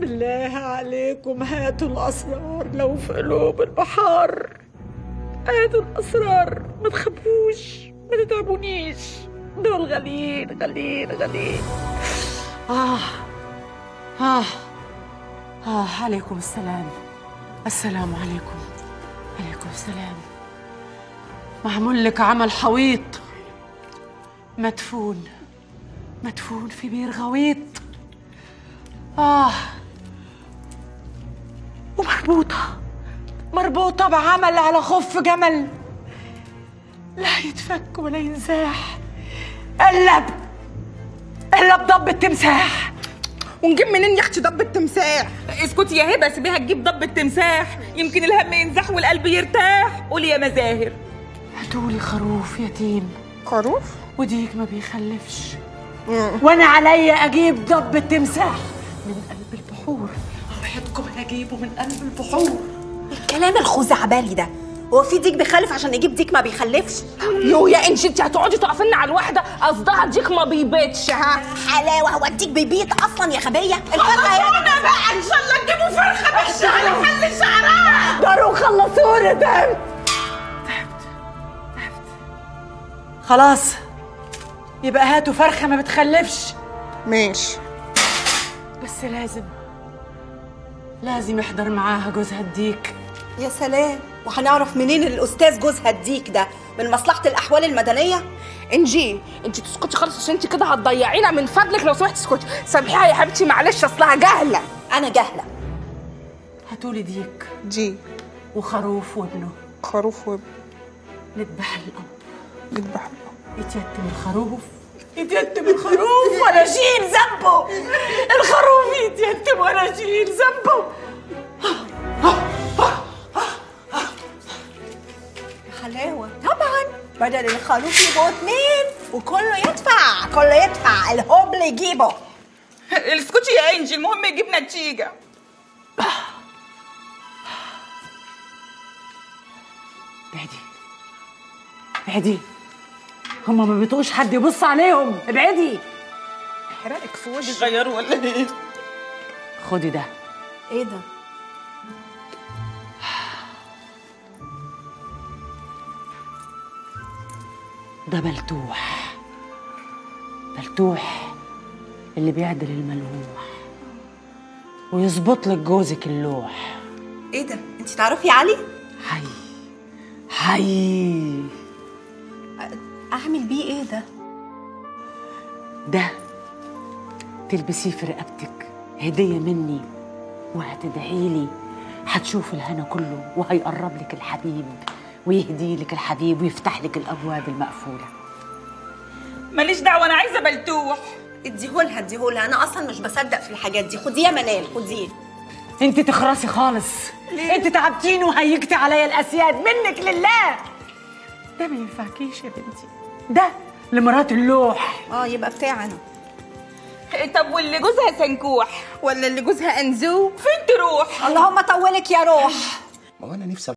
بالله عليكم هاتوا الأسرار لو في قلوب البحار هاتوا الأسرار ما تخافوش ما تتعبونيش. دول غاليين غاليين غاليين. آه آه آه عليكم السلام. السلام عليكم. عليكم السلام. معمول لك عمل حويط. مدفون. مدفون في بير غويط. آه. ومربوطة مربوطة بعمل على خف جمل. لا يتفك ولا ينزاح. إلا إلا بضب التمساح. ونجيب منين يا أختي ضب التمساح؟ اسكتي يا هبة سيبيها تجيب ضب التمساح. يمكن الهم ينزح والقلب يرتاح. قولي يا مزاهر. هاتولي خروف يتيم. خروف؟ وديك ما بيخلفش. وأنا عليا أجيب ضب التمساح. من قلب البحور. هجيبه من قلب البحور. الكلام الخزعبلي ده. هو في ديك بيخلف عشان يجيب ديك ما بيخلفش؟ يو يا انشي انت هتقعدي تقفلنا على الواحده قصدها ديك ما بيبيتش ها. حلاوة هو الديك بيبيض أصلا يا غبيه الفرخه هي بقى إن شاء الله تجيبوا فرخه بالشعر حل شعرها. داروا خلصوني تعبت خلاص. يبقى هاتوا فرخة ما بتخلفش. ماشي. بس لازم. لازم يحضر معاها جوزها الديك يا سلام وهنعرف منين الأستاذ جوزها الديك ده؟ من مصلحة الأحوال المدنية؟ إنجي انت تسكتي خالص عشان انت كده هتضيعينا من فضلك لو سمحتي اسكتي سامحيها يا حبيبتي معلش أصلها جهلة. أنا جاهله هاتولي ديك. جي. وخروف وابنه. خروف وب نذبح الأب. يذبح يتيتم الخروف. يتيتم الخروف ولا شيل ذنبه. الخروف يتيتم ولا شيل ذنبه. حلاوه طبعا. بدل الخروف يبقوا اتنين وكله يدفع. كله يدفع. الهبل يجيبه. اسكتي يا انجي المهم يجيب نتيجه ابعدي ابعدي هما ما بيطوش حد يبص عليهم. ابعدي. إحرقك في وشي غيروا ولا إيه؟ خدي ده. إيه ده؟ ده بلتوح. بلتوح اللي بيعدل الملوح ويظبط لك جوزك اللوح. إيه ده؟ أنت تعرفي علي؟ حي حي أعمل بيه إيه ده؟ ده تلبسيه في رقبتك هدية مني وهتدعي لي. هتشوف الهنا كله وهيقرب لك الحبيب ويهدي لك الحبيب ويفتح لك الأبواب المقفولة. ماليش دعوة أنا عايزة بلتوح. اديهولها اديهولها. أنا أصلا مش بصدق في الحاجات دي. خديه يا منال خديه أنت تخرسي خالص. ليه؟ أنت تعبتيني وهيجتي عليا الأسياد. منك لله. ده ما ينفعكيش يا بنتي. ده لمرات اللوح. آه يبقى بتاعي أنا. طب واللي جوزها سنكوح؟ ولا اللي جوزها أنزو؟ فين تروح؟ اللهم طولك يا روح. ما أنا نفسي